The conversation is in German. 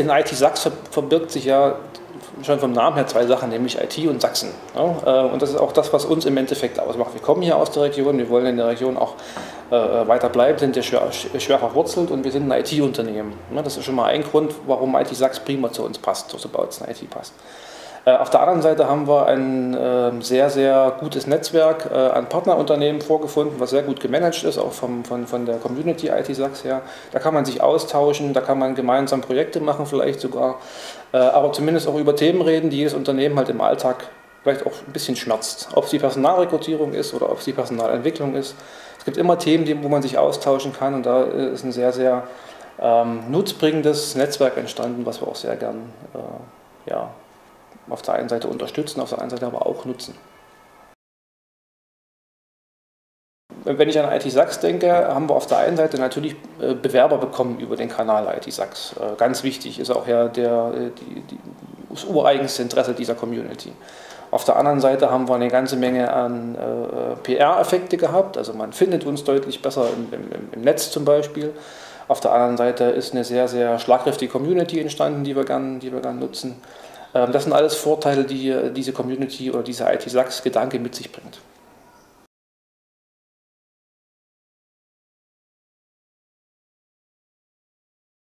in IT Sachs verbirgt sich ja schon vom Namen her zwei Sachen, nämlich IT und Sachsen. Ja, und das ist auch das, was uns im Endeffekt ausmacht. Wir kommen hier aus der Region, wir wollen in der Region auch äh, weiter bleiben, sind ja schwer, schwer verwurzelt und wir sind ein IT-Unternehmen. Ja, das ist schon mal ein Grund, warum IT Sachs prima zu uns passt, so baut es ein IT passt. Äh, auf der anderen Seite haben wir ein äh, sehr, sehr gutes Netzwerk äh, an Partnerunternehmen vorgefunden, was sehr gut gemanagt ist, auch vom, von, von der Community IT Sachs her. Da kann man sich austauschen, da kann man gemeinsam Projekte machen, vielleicht sogar, äh, aber zumindest auch über Themen reden, die jedes Unternehmen halt im Alltag vielleicht auch ein bisschen schmerzt. Ob es die Personalrekrutierung ist oder ob es die Personalentwicklung ist. Es gibt immer Themen, wo man sich austauschen kann und da ist ein sehr, sehr ähm, nutzbringendes Netzwerk entstanden, was wir auch sehr gern äh, ja, auf der einen Seite unterstützen, auf der anderen Seite aber auch nutzen. Wenn ich an IT Sachs denke, haben wir auf der einen Seite natürlich äh, Bewerber bekommen über den Kanal IT Sachs. Äh, ganz wichtig ist auch ja der, äh, die, die, das ureigenste Interesse dieser Community. Auf der anderen Seite haben wir eine ganze Menge an äh, PR-Effekte gehabt, also man findet uns deutlich besser im, im, im, Netz zum Beispiel. Auf der anderen Seite ist eine sehr, sehr schlagkräftige Community entstanden, die wir gern, die wir gern nutzen. Ähm, das sind alles Vorteile, die diese Community oder dieser IT-Sachs-Gedanke mit sich bringt.